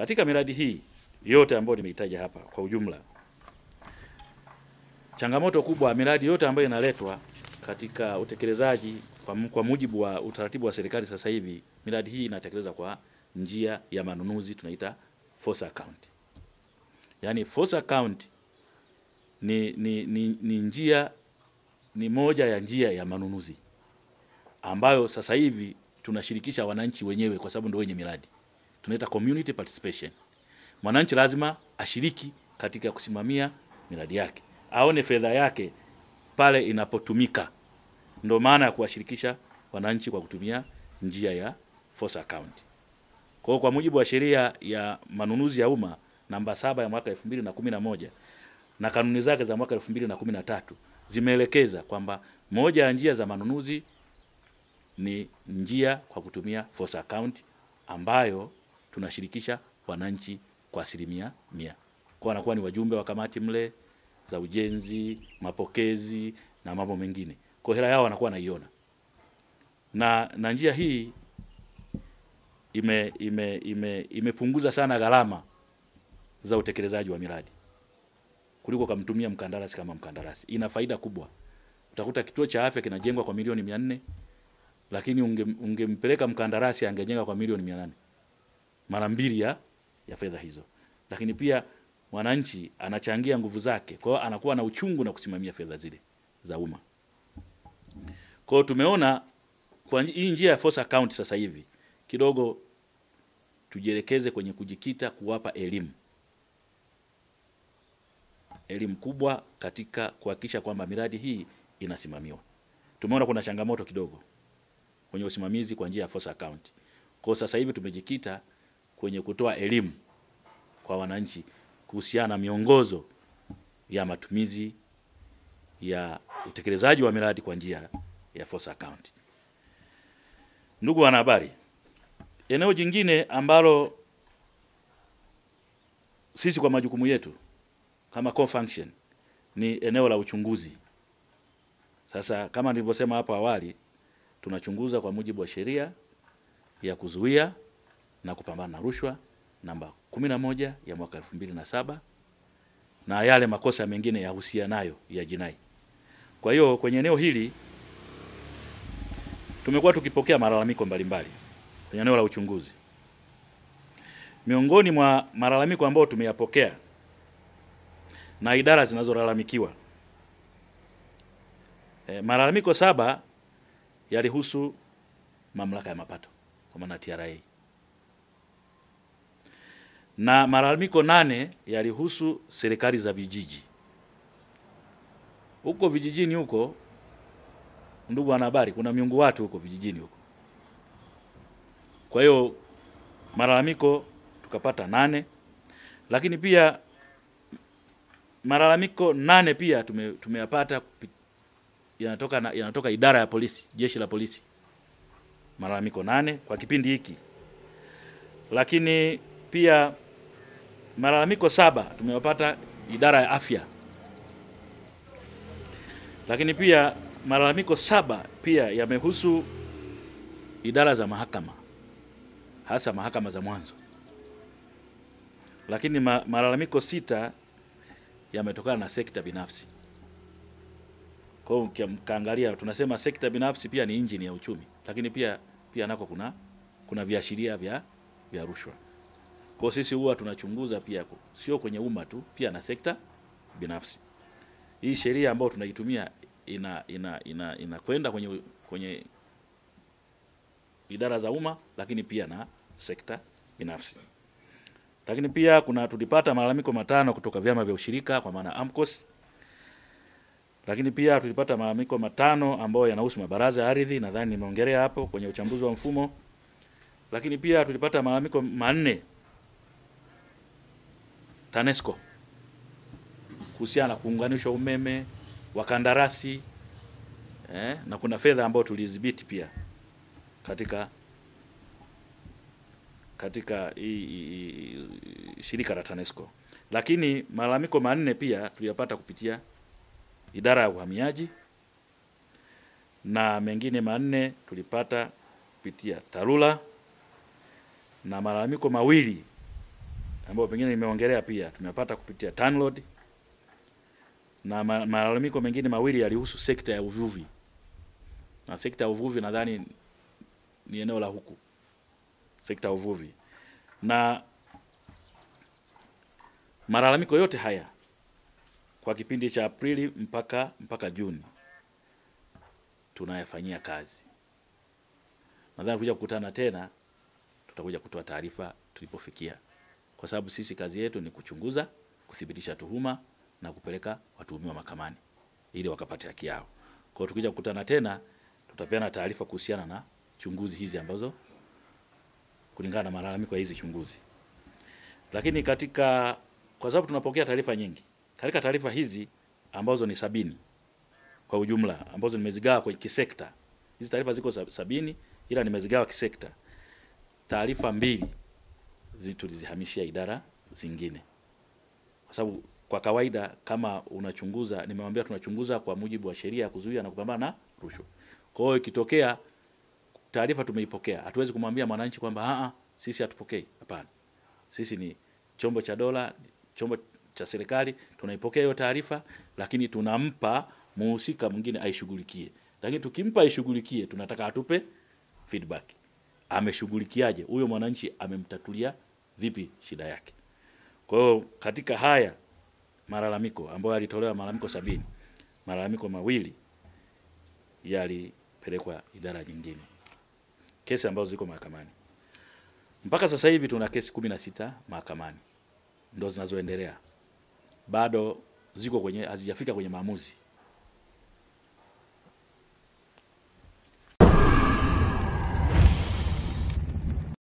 Katika miradi hii yote ambayo nimeitaja hapa kwa ujumla, changamoto kubwa, miradi yote ambayo inaletwa katika utekelezaji kwa, kwa mujibu wa utaratibu wa serikali sasa hivi, miradi hii inatekelezwa kwa njia ya manunuzi, tunaita force account. Yaani force account ni, ni, ni, ni njia ni moja ya njia ya manunuzi ambayo sasa hivi tunashirikisha wananchi wenyewe kwa sababu ndio wenye miradi. Tunaita community participation. Mwananchi lazima ashiriki katika kusimamia miradi yake, aone fedha yake pale inapotumika. Ndio maana ya kuwashirikisha wananchi kwa kutumia njia ya force account. Kwa kwa mujibu wa sheria ya manunuzi ya umma namba saba ya mwaka 2011 na kanuni zake za mwaka 2013 zimeelekeza kwamba moja ya njia za manunuzi ni njia kwa kutumia force account ambayo tunashirikisha wananchi kwa asilimia mia. Kwa wanakuwa ni wajumbe wa kamati mle za ujenzi, mapokezi na mambo mengine. Kwa hela yao wanakuwa wanaiona. Na na njia hii ime ime ime imepunguza sana gharama za utekelezaji wa miradi kuliko kumtumia mkandarasi kama mkandarasi. Ina faida kubwa. Utakuta kituo cha afya kinajengwa kwa milioni mia nne lakini unge, ungempeleka mkandarasi angejenga kwa milioni mia nane mara mbili ya, ya fedha hizo. Lakini pia mwananchi anachangia nguvu zake, kwa hiyo anakuwa na uchungu na kusimamia fedha zile za umma. Kwa hiyo tumeona kwa hii njia ya force account sasa hivi kidogo tujielekeze kwenye kujikita kuwapa elimu elimu kubwa katika kuhakikisha kwamba miradi hii inasimamiwa. Tumeona kuna changamoto kidogo kwenye usimamizi kwa njia ya force account. Kwa sasa hivi tumejikita kwenye kutoa elimu kwa wananchi kuhusiana na miongozo ya matumizi ya utekelezaji wa miradi kwa njia ya force account. Ndugu wanahabari, eneo jingine ambalo sisi kwa majukumu yetu kama core function ni eneo la uchunguzi. Sasa kama nilivyosema hapo awali, tunachunguza kwa mujibu wa sheria ya kuzuia na kupambana na rushwa namba 11 ya mwaka 2007 na yale makosa mengine yahusianayo ya jinai. Kwa hiyo kwenye eneo hili tumekuwa tukipokea malalamiko mbalimbali kwenye eneo la uchunguzi. Miongoni mwa malalamiko ambayo tumeyapokea na idara zinazolalamikiwa e, malalamiko saba yalihusu mamlaka ya mapato kwa maana TRA na malalamiko nane yalihusu serikali za vijiji. Huko vijijini huko, ndugu wanahabari, kuna miungu watu huko vijijini huko. Kwa hiyo malalamiko tukapata nane, lakini pia malalamiko nane pia tume, tumeyapata yanatoka, na, yanatoka idara ya polisi, jeshi la polisi, malalamiko nane kwa kipindi hiki, lakini pia malalamiko saba tumewapata idara ya afya, lakini pia malalamiko saba pia yamehusu idara za mahakama, hasa mahakama za mwanzo, lakini ma, malalamiko sita yametokana na sekta binafsi. Kwa hiyo mkaangalia, tunasema sekta binafsi pia ni injini ya uchumi, lakini pia pia nako kuna kuna viashiria vya vya rushwa. Kwa sisi huwa tunachunguza pia ku- sio kwenye umma tu, pia na sekta binafsi. Hii sheria ambayo tunaitumia ina ina ina inakwenda kwenye kwenye idara za umma, lakini pia na sekta binafsi. Lakini pia kuna tulipata malalamiko matano kutoka vyama vya ushirika kwa maana AMCOS. Lakini pia tulipata malalamiko matano ambayo yanahusu mabaraza ya ardhi, nadhani nimeongelea hapo kwenye uchambuzi wa mfumo. Lakini pia tulipata malalamiko manne TANESCO kuhusiana na kuunganishwa umeme, wakandarasi eh, na kuna fedha ambayo tulidhibiti pia katika katika i, i, shirika la TANESCO. Lakini malalamiko manne pia tuliyapata kupitia idara ya uhamiaji na mengine manne tulipata kupitia TARURA na malalamiko mawili ambayo pengine nimeongelea pia. Tumepata kupitia TANROADS na malalamiko mengine mawili yalihusu sekta ya uvuvi, na sekta ya uvuvi nadhani ni eneo la huku, sekta ya uvuvi. Na malalamiko yote haya kwa kipindi cha Aprili mpaka mpaka Juni tunayafanyia kazi. Nadhani kuja kukutana tena, tutakuja kutoa taarifa tulipofikia, kwa sababu sisi kazi yetu ni kuchunguza, kuthibitisha tuhuma na kupeleka watuhumiwa mahakamani ili wakapate haki yao. Kwa hiyo tukija kukutana tena, tutapeana taarifa kuhusiana na chunguzi hizi ambazo kulingana na malalamiko ya hizi chunguzi. Lakini katika kwa sababu tunapokea taarifa nyingi, katika taarifa hizi ambazo ni sabini kwa ujumla ambazo nimezigawa kwa kisekta, hizi taarifa ziko sabini ila nimezigawa kisekta. Taarifa mbili tulizihamishia idara zingine, kwa sababu kwa kawaida kama unachunguza, nimewambia tunachunguza kwa mujibu wa sheria ya kuzuia na kupambana na rushwa. Kwa hiyo ikitokea taarifa tumeipokea, hatuwezi kumwambia mwananchi kwamba a sisi hatupokei. Hapana, sisi ni chombo cha dola, chombo cha serikali, tunaipokea hiyo taarifa, lakini tunampa muhusika mwingine aishughulikie. Lakini tukimpa aishughulikie, tunataka atupe feedback, ameshughulikiaje huyo mwananchi, amemtatulia vipi shida yake. Kwa hiyo katika haya malalamiko ambayo yalitolewa malalamiko sabini, malalamiko mawili yalipelekwa idara nyingine, kesi ambazo ziko mahakamani. Mpaka sasa hivi tuna kesi kumi na sita mahakamani ndo zinazoendelea, bado ziko kwenye hazijafika kwenye maamuzi.